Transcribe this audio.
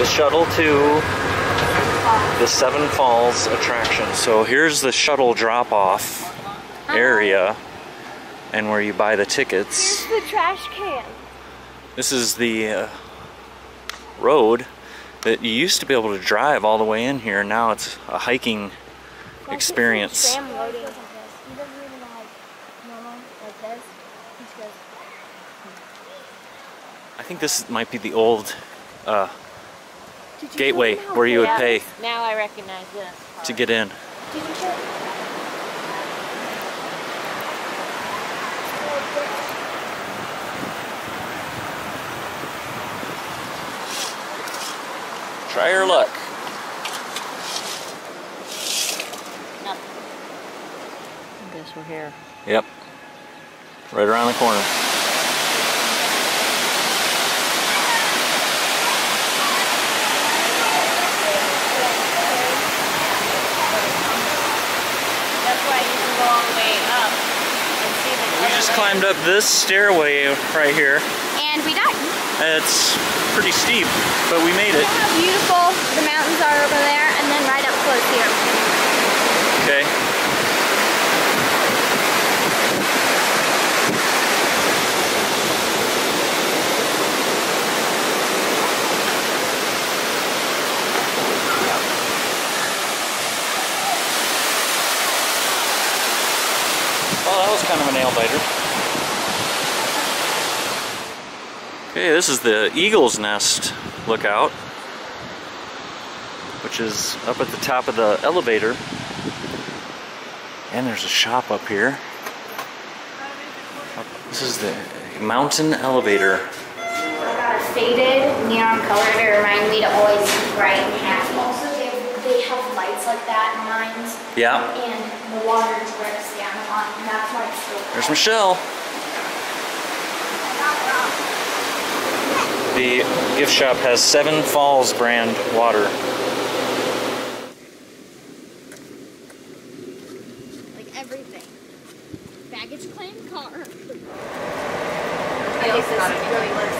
the shuttle to the Seven Falls attraction. So here's the shuttle drop off area and where you buy the tickets. Here's the trash can. This is the uh, road that you used to be able to drive all the way in here. Now it's a hiking experience. Sam loading. He doesn't even like normal like this. He just goes. I think this might be the old uh, gateway show where you would big- pay Now I recognize this. to get in. Did you show? Try your luck. Nothing. I guess we're here. Yep. Right around the corner. You can go all the way up and see the. We just climbed up this stairway right here. And we died. It's pretty steep, but we made it. Look how beautiful the mountains are over there, and then right up close here. Okay. Well, that was kind of a nail biter. Okay, this is the Eagle's Nest lookout, which is up at the top of the elevator. And there's a shop up here. Oh, this is the mountain elevator. I got a faded neon color to remind me to always be bright and happy. Also, they, they have lights like that in mines, Yeah, and the water drips down on, and that's why it's so there's Michelle. The gift shop has Seven Falls brand water. Like everything. Baggage claim car. I guess this really worse